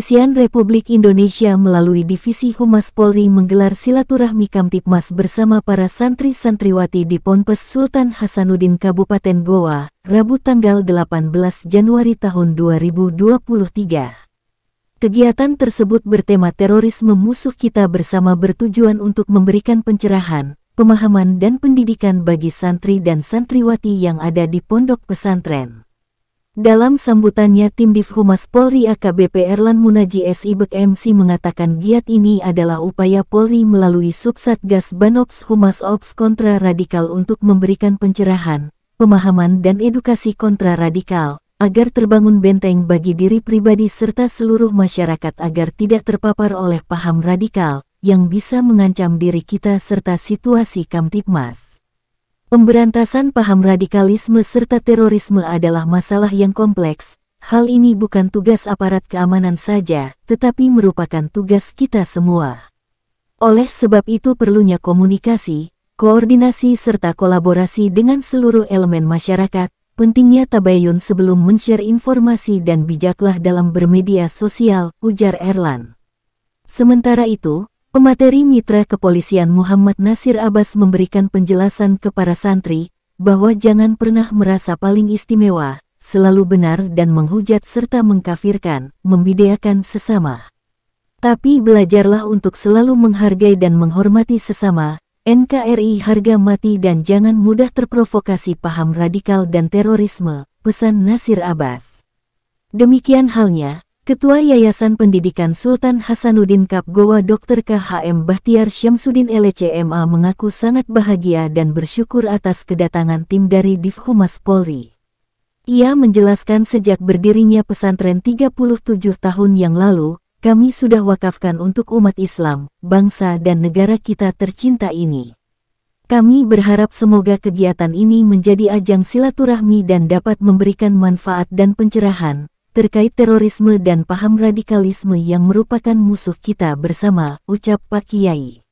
Kepolisian Republik Indonesia melalui Divisi Humas Polri menggelar silaturahmi Kamtipmas bersama para santri-santriwati di Ponpes Sultan Hasanuddin Kabupaten Goa, Rabu tanggal 18 Januari tahun 2023. Kegiatan tersebut bertema terorisme musuh kita bersama bertujuan untuk memberikan pencerahan, pemahaman dan pendidikan bagi santri dan santriwati yang ada di pondok pesantren. Dalam sambutannya tim Div Humas Polri AKBP Erlan Munaji SIBek MC mengatakan giat ini adalah upaya Polri melalui Subsatgas Banops Humas Ops kontra radikal untuk memberikan pencerahan, pemahaman dan edukasi kontra radikal, agar terbangun benteng bagi diri pribadi serta seluruh masyarakat agar tidak terpapar oleh paham radikal, yang bisa mengancam diri kita serta situasi Kamtipmas. Pemberantasan paham radikalisme serta terorisme adalah masalah yang kompleks. Hal ini bukan tugas aparat keamanan saja, tetapi merupakan tugas kita semua. Oleh sebab itu perlunya komunikasi, koordinasi serta kolaborasi dengan seluruh elemen masyarakat, pentingnya tabayun sebelum men-share informasi dan bijaklah dalam bermedia sosial, ujar Erlan. Sementara itu, Pemateri Mitra Kepolisian Muhammad Nasir Abbas memberikan penjelasan ke para santri bahwa jangan pernah merasa paling istimewa, selalu benar dan menghujat serta mengkafirkan, membidayakan sesama. Tapi belajarlah untuk selalu menghargai dan menghormati sesama, NKRI harga mati dan jangan mudah terprovokasi paham radikal dan terorisme, pesan Nasir Abbas. Demikian halnya, Ketua Yayasan Pendidikan Sultan Hasanuddin Kap Goa Dr. KHM Bahtiar Syamsuddin LCMA mengaku sangat bahagia dan bersyukur atas kedatangan tim dari Div Humas Polri. Ia menjelaskan sejak berdirinya pesantren 37 tahun yang lalu, kami sudah wakafkan untuk umat Islam, bangsa dan negara kita tercinta ini. Kami berharap semoga kegiatan ini menjadi ajang silaturahmi dan dapat memberikan manfaat dan pencerahan, terkait terorisme dan paham radikalisme yang merupakan musuh kita bersama, ucap Pak Kiai.